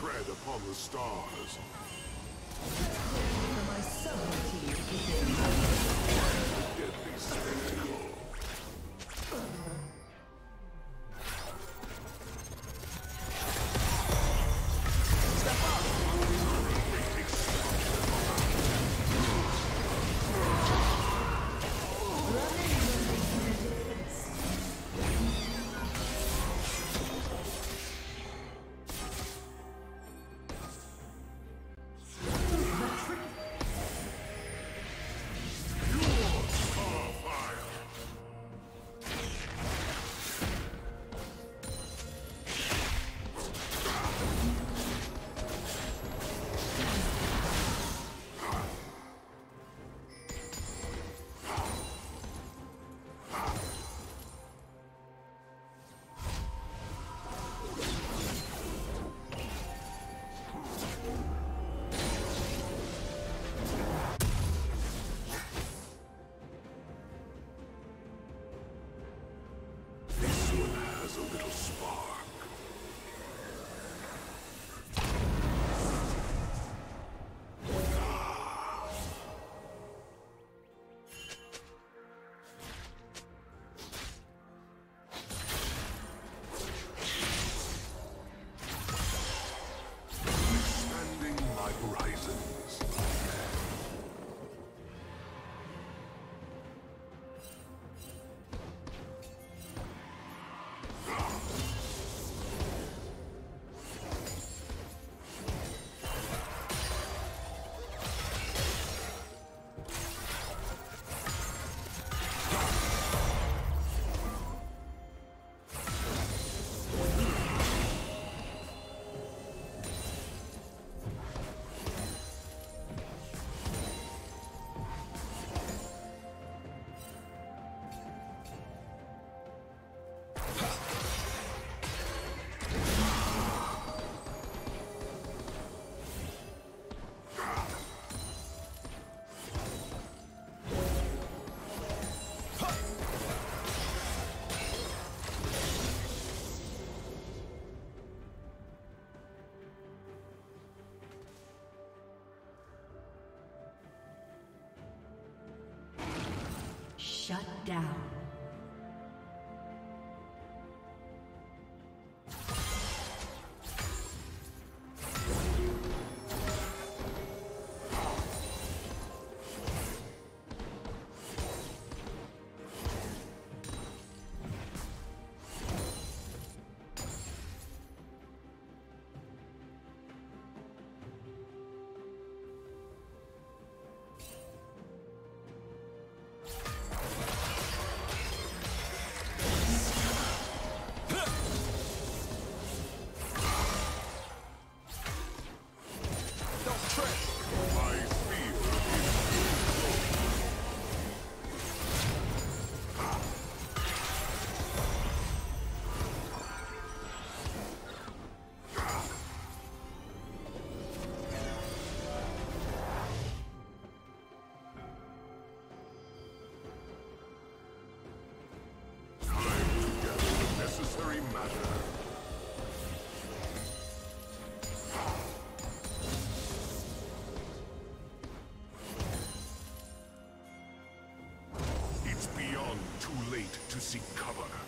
tread upon the stars. Deadly spectacle. Shut down. To seek cover.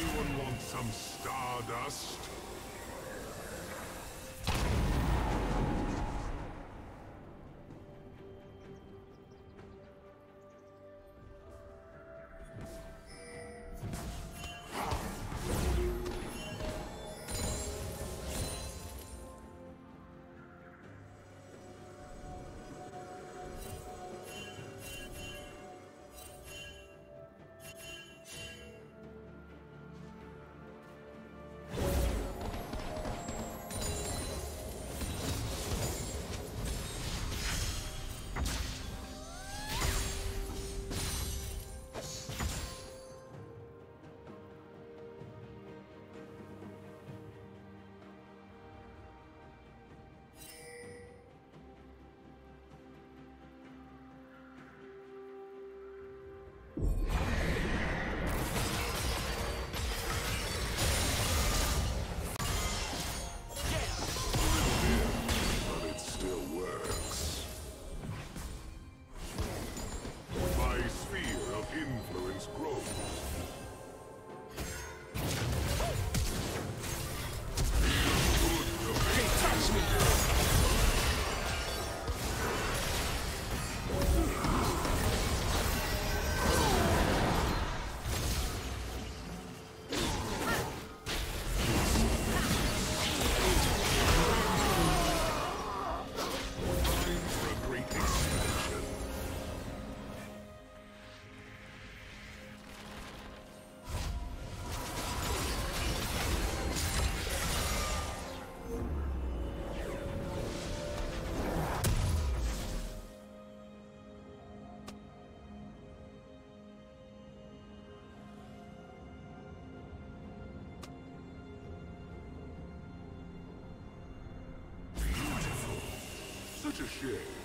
Anyone want some stardust? Such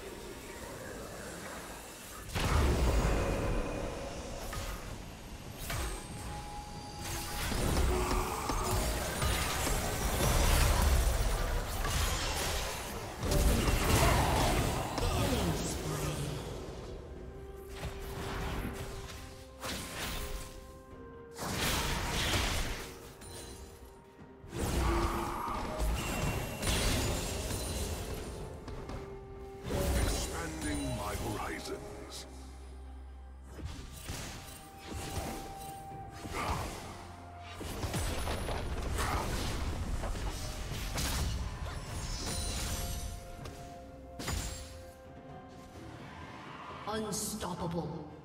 Unstoppable.